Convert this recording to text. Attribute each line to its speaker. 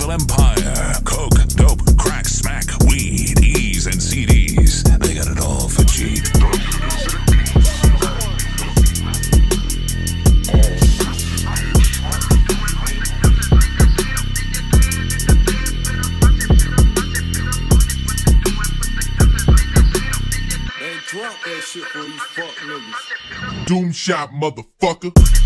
Speaker 1: Evil Empire. Coke, dope, crack, smack, weed, E's, and CDs. They got it all for cheap.
Speaker 2: Ain't drop that shit for these fuck niggas.
Speaker 3: Doom shot, motherfucker.